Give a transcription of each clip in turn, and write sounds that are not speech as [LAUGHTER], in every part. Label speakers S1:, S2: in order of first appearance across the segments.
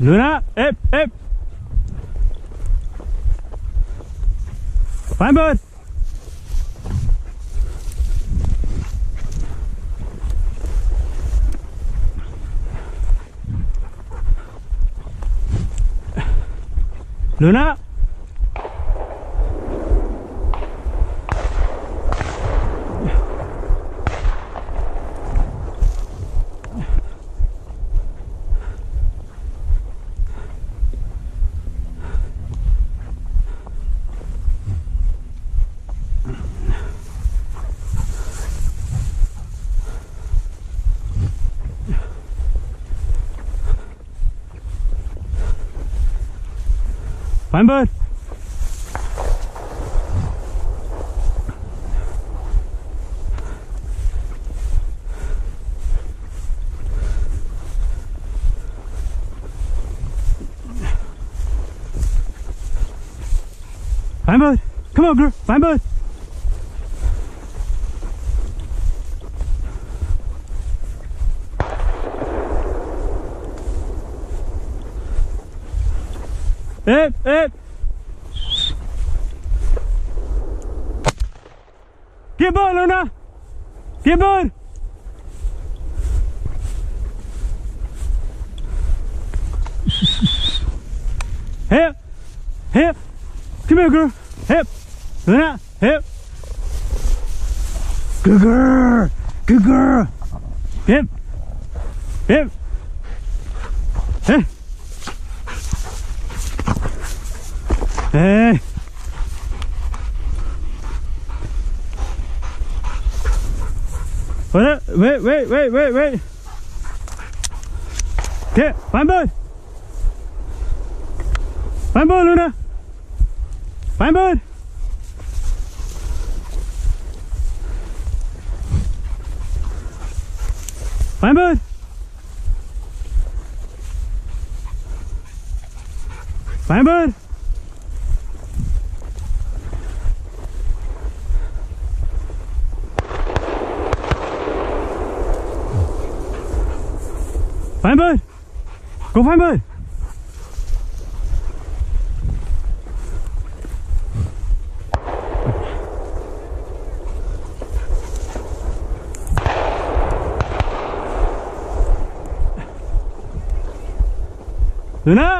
S1: Luna, up, up. Fine bird. Luna. Fine bird. Fine bird. Come on, girl. Fine bird. Up, up. Get bird, Luna. Get bird. Hip, hip. Come here, girl. Hip. Luna, hip. Good girl. Good girl. Hip. Hip. Hey. Wait, wait, wait, wait, wait, bird. Fine bird, Luna. Go find bird. Luna. Fine bird, Luna. Fine bird.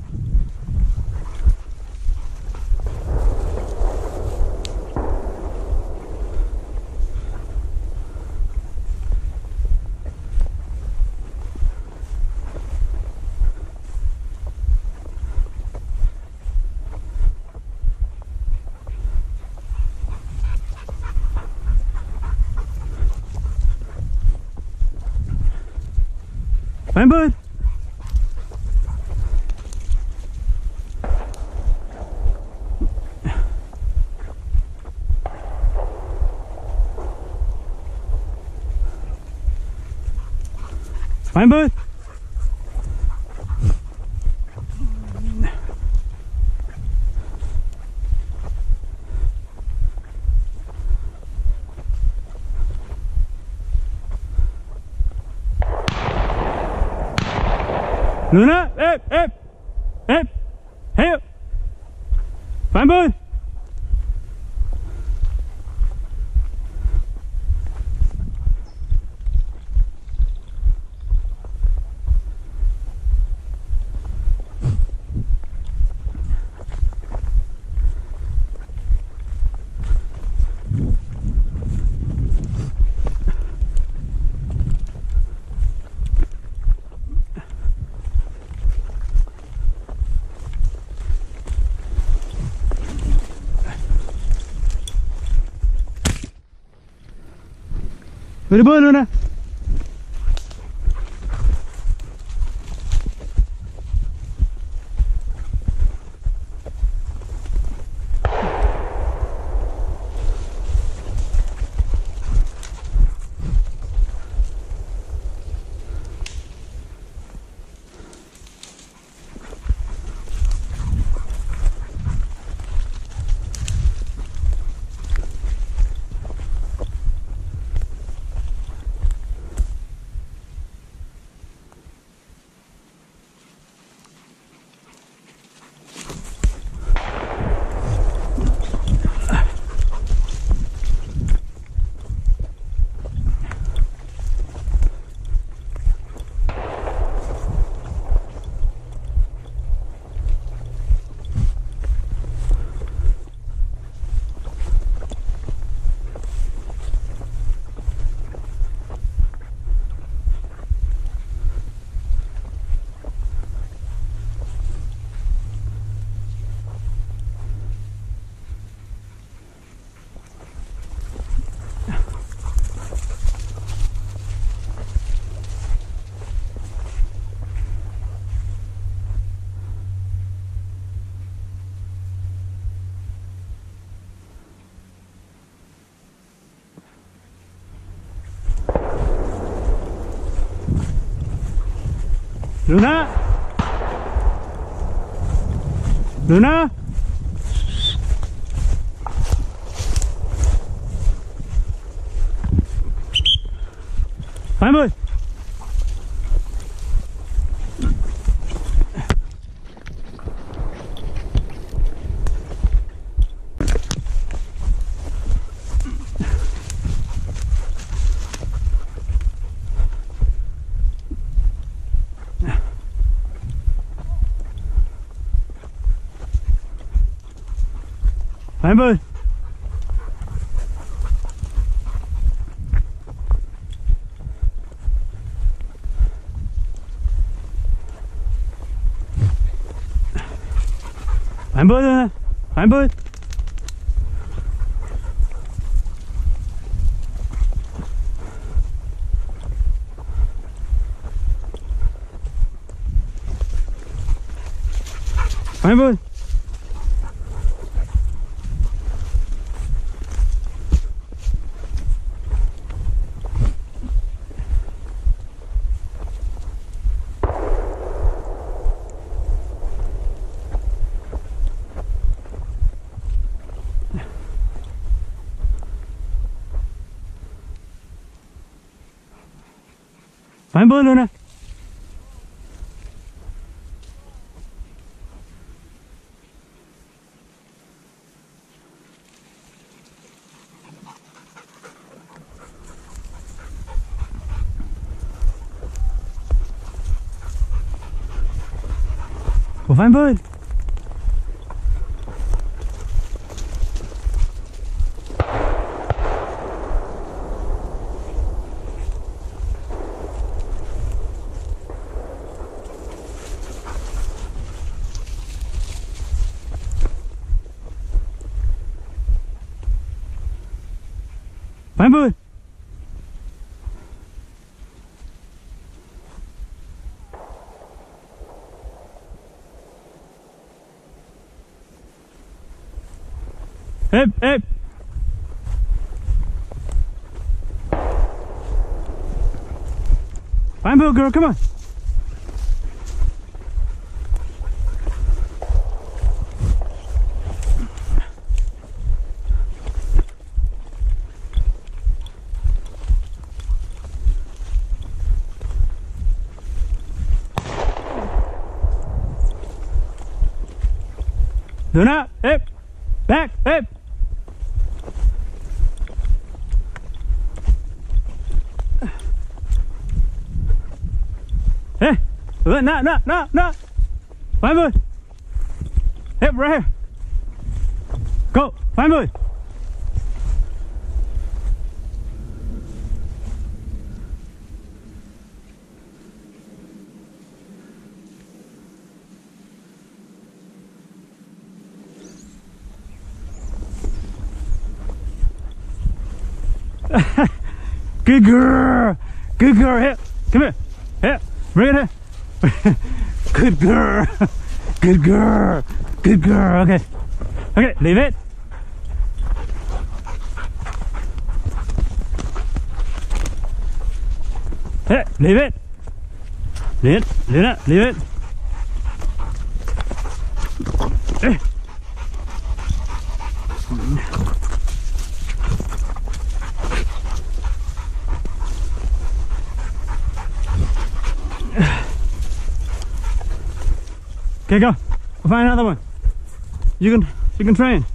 S1: bird. Fine bird. Fine Luna, up, up, up, hey up. Fine फिर बोलो ना। Luna! Luna! Fine boy! Fine boy! Fine boy Luna! Fine boy! Fine boy! Fine boy Luna! Well, fine boy! Fine boy! Hip, hip! Boy, girl, come on! Luna, hip! Back, hip! Hey, no, no, no, no. Fine boy. Hip right here. Go, fine boy. [LAUGHS] Good girl. Good girl. Here. Come here. Here. Bring it here. Good girl. Good girl. Good girl. Okay. Okay. Leave it. Here. Leave it. Leave it. Leave it. Leave it. Okay, go. We'll find another one. You can you can train.